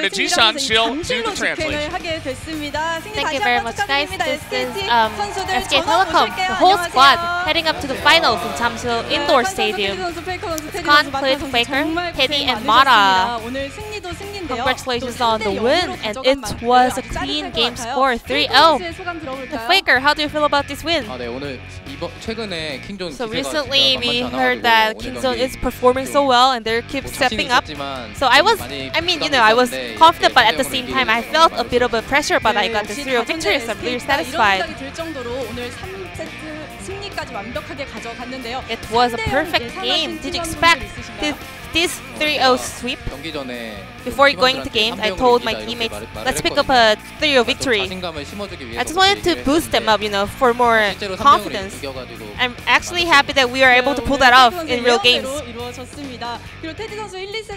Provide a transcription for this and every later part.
to Jishan. She'll do the translation. Thank you very much, guys. This is um, SK Telecom, the whole squad heading up to the finals in Jamsil Indoor Stadium. Khan Clid Faker, Teddy, and Mata congratulations on the win, and it was a clean game score, 3-0. The Faker, how do you feel about this win? So recently we heard that Kingzone is performing so well and they keep stepping up. So I was, I mean, you know, I was confident, but at the same time I felt a bit of a pressure, but I got the 3-0 victory, so I'm really satisfied. It was a perfect game. Did you expect this, this 3-0 sweep. Before going to games, I told my teammates, let's pick up a 3-0 victory. I just wanted to boost them up, you know, for more confidence. I'm actually happy that we are able to pull that off in real games.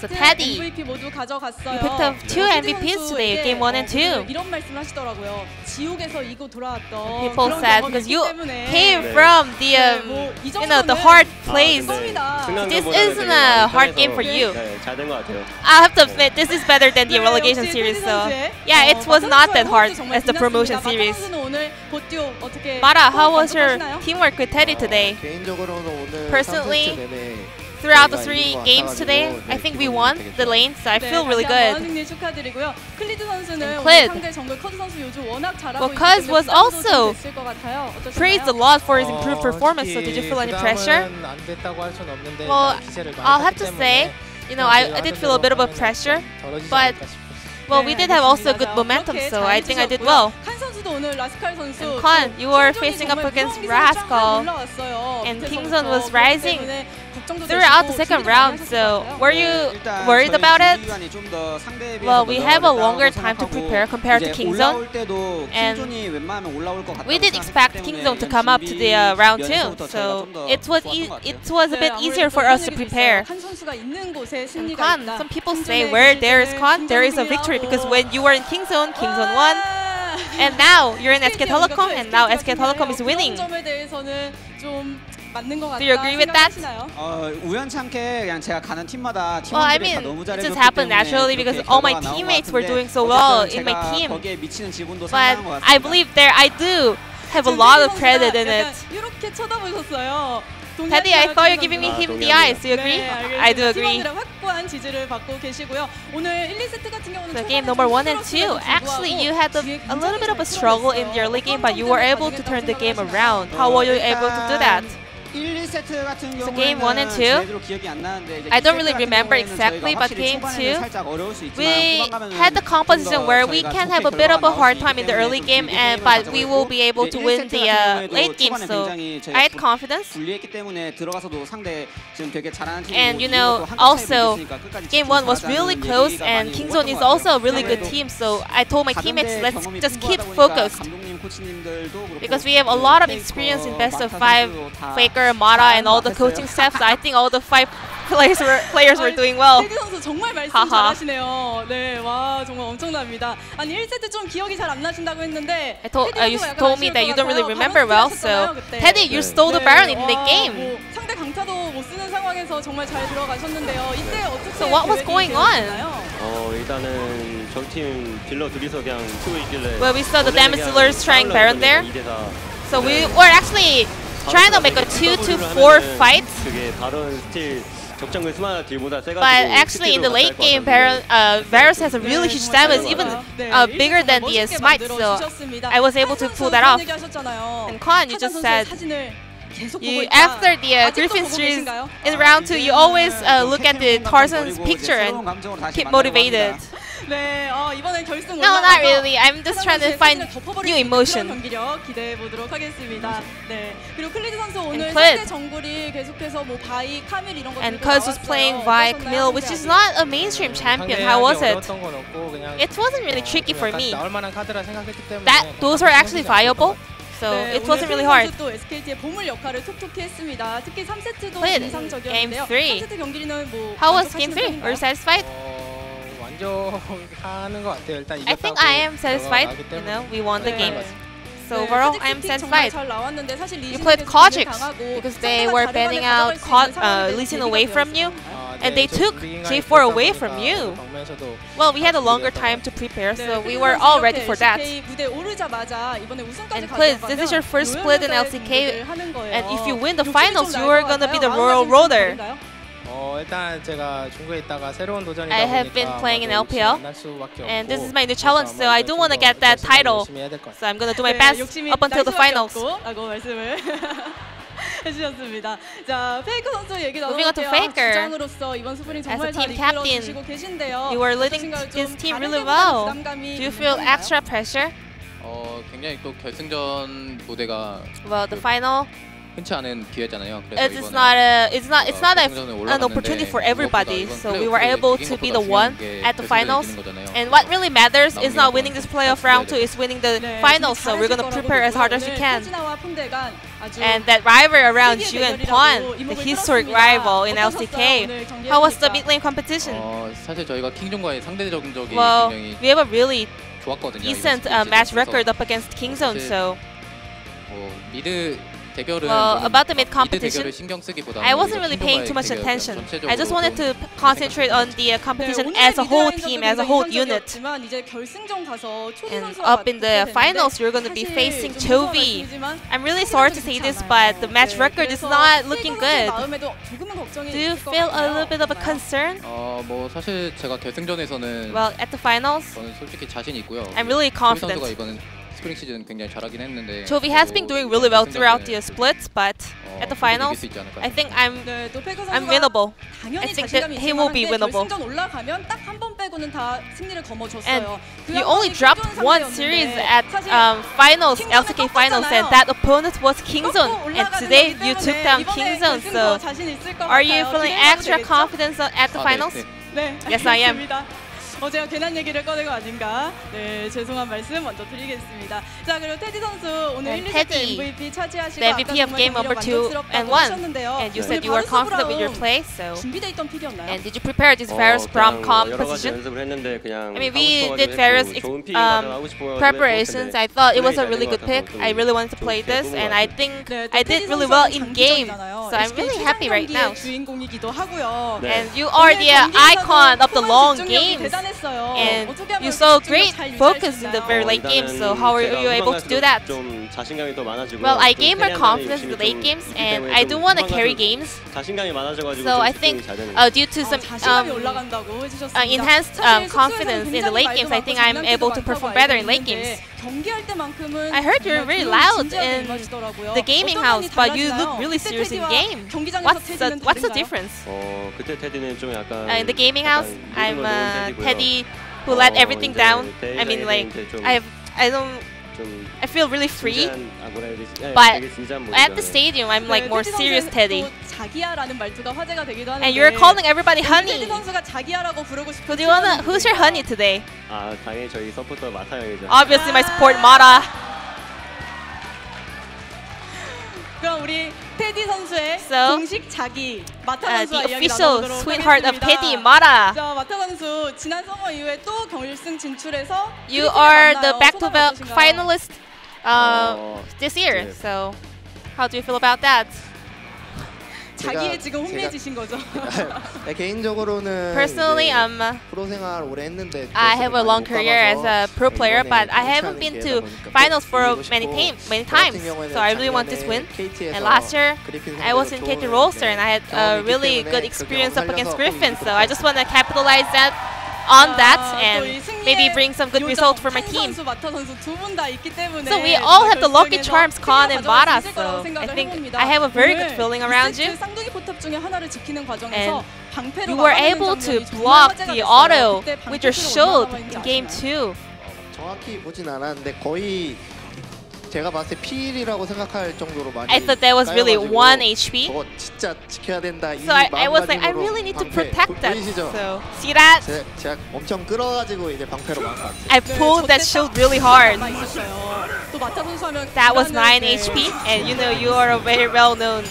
So Teddy, you picked up two MVPs today, game 1 and 2. People said, because you came from the, um, you know, the hard place. This isn't a hard game for you too. I have to admit, this is better than the relegation series. So yeah, it was not that hard as the promotion series. Mata, how was your teamwork with Teddy today? Personally, throughout the three games today, I think we won the lane, so I feel really good. And well, Cuz was also praised a lot for his improved performance, so did you feel any pressure? Well, I'll have to say, you know, I, I did feel a bit of a pressure, but well, we did have also good momentum, so I think I did well. Khan, you were facing up against Rascal, and Kingzone was rising throughout the second round. So were you worried about it? Well, we have a longer time to prepare compared to Kingzone, and we did expect Kingzone to come up to the uh, round two. So it was e it was a bit easier for us to prepare. Khan, some people say where there is Khan, there is a victory because when you were in Kingzone, Kingzone won. and now you're in SK SK 우리가 Telecom, 또 and now SK SK Telecom is winning. 그런 점에 대해서는 좀 맞는 것 같다 Do you agree with that? 생각하시나요? 어, 우연찮게 그냥 제가 가는 팀마다 Well, I 팀원들이 다 mean, 너무 it 잘해줬기 just happened 때문에 naturally 그렇게 because all my 결과가 나온 것 teammates were 같은데 doing so well 어쨌든 in my 제가 team. 거기에 미치는 지분도 But 상당한 것 같습니다. I believe there I do have a lot of credit in it. 이렇게 쳐다보셨어요. Teddy, I thought you're giving me 아, him the 동의합니다. eyes. Do you agree? I do agree. 팀원들의 확고한 지지를 받고 계시고요. 오늘 1, 2세트 같은 경우는 So 초반에 game 좀 number one and 힘들었음에도 two. Actually, 불구하고 you had a, 뒤에 a little bit of a 굉장히 struggle in 잘 the early game, but you 어떤 were 점을 able to turn the game 가능했다고 around. 생각하시나요? How were you able to do that? So game 1 and 2, I don't really remember exactly, but game 2, we had the composition where we can have a bit of a hard time in the early game, and, but we will be able to win the uh, late game, so I had confidence. And you know, also, game 1 was really close, and Kingzone is also a really good team, so I told my teammates, let's just keep focused. Because we have a lot of experience in best of 5 Faker Faker, Mara, and all the coaching staff. So I think all the five players were players were doing well. 테디 선수 정말 말씀. 잘하시네요. 네, 와 정말 엄청납니다. 아니 1세트 좀 기억이 잘 안 나신다고 했는데 I told, uh, you told me that 것 you don't really remember well. So. Teddy, you stole the 네, Baron in the 와, game. 뭐 상대 강타도 못 쓰는 상황에서 정말 잘 들어가셨는데요. 이때 어떻게 So what was going on? 어 일단은 적팀 딜러 둘이서 그냥 치고 있길래 Well, we saw the damage dealers trying Baron there. 2대 4 So we were actually trying to make a 2 to 4 fight. But actually in the late game, uh, Varus, uh, has a really huge damage, even uh, bigger than the Smite, so I was able to pull that off. And Khan, you just said, you, after the uh, Griffin series in round 2, you always uh, look at the Tarzan's picture and keep motivated. 네, 어, 이번엔 결승 No, not really. I'm just trying to find new emotion. 경기력 기대해 보도록 하겠습니다. 네, 그리고 선수 오늘 상대 정글이 계속해서 뭐 바이, 카밀 이런 것들 And Cuzz was playing Vi, Camille, which is not a mainstream champion. How was it? It wasn't really tricky for me. That those are actually viable. So 네, it wasn't really hard. 또 SKT의 보물 역할을 톡톡히 했습니다. 특히 3세트도 인상적이었는데요. 3세트 경기는 뭐 How was game 3? Were you satisfied? I think I am satisfied. You know, we won the game. So overall, I am satisfied. You played Kojic because they were banning out uh, Lee Sin away from you, and they took J4 away from you. Well, we had a longer time to prepare, so we were all ready for that. And this is your first split in LCK, and if you win the finals, you are gonna be the Royal Roader. 어, 일단 제가 중국에 있다가 새로운 도전이다 I have been playing in LPL, and this is my new challenge, so I do want to get that title. So I'm gonna do my 네, best up until the finals. 없고라고 말씀을 해주셨습니다. 자, 페이커 선수 얘기 Moving on to 나눠볼게요. Faker. 주장으로서 이번 스프링 As a 정말 잘 team 이끌어 captain, 주시고 계신데요. You are leading this team really well. Do you 좀 feel extra pressure? 어, 굉장히 또 결승전 무대가 Well, the final 흔치 않은 기회잖아요. 그래서 it's 이번에 not a it's not it's 어, not a, 결승전에 an 올라갔는데 opportunity for 무엇보다 everybody. 이번 So we were 플레이오프에 able 이긴 to be 것보다 the one 중요한 게 at the 결승전에 finals. 이기는 거잖아요. And what really matters is 나오는 not 건 winning this playoff 잘 round 지켜야 two, it's winning the 네, finals. So 잘하실 we're gonna 거라고 prepare as hard as we 믿고요. can. 오늘 태진아와 풍대간 아주 And that rivalry around 세기의 you and 대결이라고 Pon, the 이목을 historic 끌었습니다. rival in 어떠셨어요? LCK. 오늘 경기 How was the 해보니까? mid lane competition? 어, 사실 저희가 킹존과의 상대적인 적이 Well, 굉장히 we have a really 좋았거든요. decent 이번 uh, match 시즌에서. record up against Kingzone. 사실 So 뭐 미드 대결은 well, about the mid competition, I wasn't really paying too much attention. I just wanted to concentrate on the uh, competition as a whole team, as a whole unit. And up in the finals, you're going to be facing Chovy. I'm really sorry to say this, but the match record is not looking good. Do you feel a little bit of a concern? Well, at the finals, I'm really confident. 이번 스프링 시즌 굉장히 잘하긴 했는데 Chovy has been doing really well throughout the 결승전에 splits, but 어, at the 충분히 이길 finals, 수 있지 않을까 I think I'm 네, 또 페이커 I'm 선수가 winnable. 당연히 I think 자신감이 that he will be 있을 만한데 winnable. 결승전 올라가면 딱 한 번 빼고는 다 승리를 거머쥐었어요. And 그 You 한 only 번이 dropped 킹존 one 상대였는데 series at 사실 um, finals, 킹존을 LCK finals, and 꺾었잖아요. that opponent was Kingzone. 꺾고 And 올라가는 today 거기 you 때문에 took down 이번에 Kingzone. 결승 So 더 자신 있을 것 are you 같아요. feeling 기대해봐도 extra 되겠죠? confident at the 아, 네, finals? 네. 네, Yes, I am. 어, 제가 괜한 얘기를 꺼낸 거 아닌가. 네, 죄송한 말씀 먼저 드리겠습니다. 자, 그리고 테디 선수 오늘 And 1, 2, 세트 MVP 차지하시고 the MVP of game number 2 and 1. And you said you were confident with your play, so. 준비되어 있던 픽이었나요? And did you prepare these various prom comp position? I mean, we did various um, preparations. I thought it was a really good pick. I really wanted to play this, and I think I did really well in game. 장기전이잖아요. So I'm SK really 최장 happy right 경기의 now. 주인공이기도 하고요. 네. And you are the uh, icon of the long games. 대단했어요. And 어떻게 하면 you saw 그 great 집중력 잘 focus in the 유지하시나요? very 어, late games. So 일단은 how are 제가 you able to do that? 좀 자신감이 더 많아지고 Well, I 좀 gain more 캐리한다는 confidence in the 욕심이 late 좀 games, 있기 and 때문에 I 좀 do want to 후반 carry 가서 games. 자신감이 많아져가지고 So 좀 I 집중이 think 잘 되는 것 uh, due to 어, some 자신감이 um, 올라간다고 해주셨습니다. uh, enhanced 사실 um, 숙소에서는 confidence in the 굉장히 late games, I 말도 think 많고 I'm able to 장난기도 perform 많다고 better in 알고 late 있는데 games. 경기할 때만큼은 I heard you're 정말 very 좋은 loud 진지하게 in 임하시더라고요. the gaming 어떤 house, 면이 but you 달라지나요? look really 그때 serious in 테디와 game. 경기장에서 What's the 테디는 What's the 다른가요? difference? 어 그때 테디는 좀 약간 Uh, in the gaming house, 약간 I'm 리듬을 놓은 uh, 테디고요. Teddy who let 어, everything 이제 down. I 대회장에는 mean, like 이제 좀- I have I don't 좀 I feel really free. 진지한, 아, 뭐라 해야 되지? 예, But 되게 진지한 At the 모습이잖아요. stadium, I'm like 네, more 테디 serious 선수는 Teddy. 또 자기야라는 말투가 화제가 되기도 하는데 And you're calling everybody 테디 honey. 선수가 자기야라고 부르고 싶은 Who do you wanna? Who's your honey today? 아 당연히 저희 서포터 마타 형이죠. Obviously, my support Mara. 그럼 우리 테디 선수의 So, 공식 자기 마타 Uh, 선수와 the 이야기 official 나눠보도록 sweetheart of 하겠습니다. Teddy, Mara. 자, 마타 선수 지난 서머 이후에 또 결승 진출해서 You are 만나요. the back-to-back finalist uh, 어, this year. 네. So, how do you feel about that? 자기의 제가- 지금 제가- 혼미해지신 거죠? 네, 개인적으로는 Personally, 이제 um, 프로 생활 오래 했는데 I have a long 못 career as a 가봐서 pro player, 이번에 but I 그렇지 haven't 않은 been 기회다 to 보니까 finals 꼭 for 이기고 many 싶고, time, many 저 같은 times. 경우에는 So I really want this 작년에 win. KT에서 And last year, 그리핀 I was in 상대로 KT 좋은 Rolster and I had a 경험이 있기 really 때문에 good 그 experience 경험 up against 살려서 Griffin. 꼭 So I 이기고 just want to capitalize that on that and maybe bring some good result for my team. So we all have the lucky charms, Khan and Bara. so I think I have a very good feeling around you. And you were able to block the auto with your shield in game 2. 제가 봤을 때 필이라고 생각할 정도로 많이 I thought that was really 쌓여가지고 1 HP. 저거 진짜 지켜야 된다 이 So I, I was like, I 마음가짐으로 really need to 방패 protect 보- that. 보이시죠? So see that? 제, 제가 엄청 끌어가지고 이제 방패로 막았어요. I 네, pulled that 저때 shield 딱 really hard. 남아 있었어요. 또 마타 선수 하면 That was 9 불안한, 네. HP, and you know you are a very well-known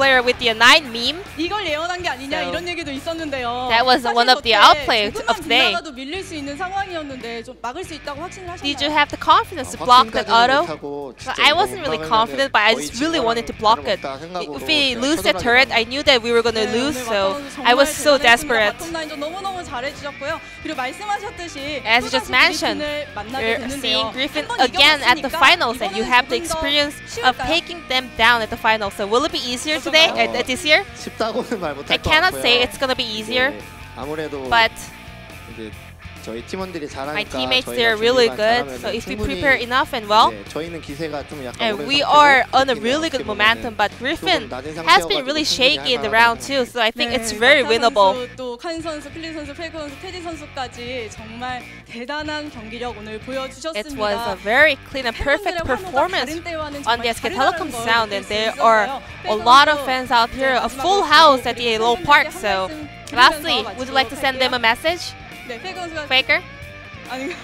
player with the nine meme. 이걸 예언한 게 아니냐 So, 이런 얘기도 있었는데요. that was 사실 one of the 저때 outplay of 조금만 today. 빗나가도 밀릴 수 있는 상황이었는데 좀 막을 수 있다고 확신을 하셨나요? Did you have the confidence to 어, block that 확신까지는 auto? 못하고 So 진짜 I 이거 wasn't really 못하면은 confident, but I 거의 just really wanted to 지구랑 block it. 다름없다 생각으로 If we 그냥 lose that 처절하게 turret, I 막았어요. knew that we were gonna 네, lose, 오늘 so 마카오는 I was 정말 so 대단했습니다. desperate. 바텀 라인전 너무너무 잘해주셨고요. 그리고 말씀하셨듯이 As 또 you just 다시 mentioned, 그리핀을 만나게 You're 됐는데요. seeing Griffin 한번 again at the 이겨봤으니까 finals, and you 이번에는 have the 조금 더 experience of 쉬울까요? taking them down at the finals. So will it be easier today, 어. at, at this year? 쉽다고는 말 못할 I 것 cannot 같고요. say it's gonna be easier, 네, 아무래도 but 이제 저희 팀원들이 My teammates they are really good. So if we prepare enough and well, 네, 저희는 기세가 좀 약간 and we are on a really good momentum. But Griffin has been really shaky in the round too, so I think it's very winnable. 선수, 또 선수, 선수, 페이커 선수, 테디 선수까지 정말 대단한 경기력 오늘 보여주셨습니다. It was a very clean and perfect performance on the SK Telecom sound, and there are a lot of fans out here, a full house at the LoL Park. So, lastly, would you like to send them a message? 할게요. 네, 페이커 선수가 Faker? 아니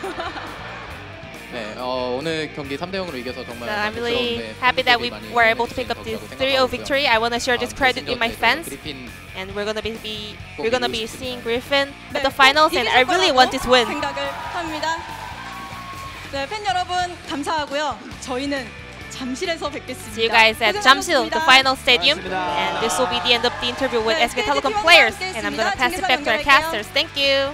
네, 어, 오늘 경기 3대 0으로 이겨서 정말 So I'm 만족스러운데 really happy that we 팬분들이 많이 were able to pick 응원해주신 up this 덕이라고 3-0 생각하고요. victory. I want to share this 어, credit with my 결승전 fans, 때도 그리핀 and we're gonna be, be 꼭 we're gonna 이기고 be 싶습니다. seeing Griffin 네, at the finals, 꼭 and I really want this win. 생각을 합니다. 네, 팬 여러분 감사하고요. 저희는 잠실에서 뵙겠습니다. See you guys at Jamsil, the 고생하셨습니다. final stadium, 고맙습니다. and this will be the end of the interview with 네, SK 스테이지 Telecom 팀원과 players, 함께 and I'm gonna 했습니다. pass it 진행사 back to our 연결할게요. casters. Thank you.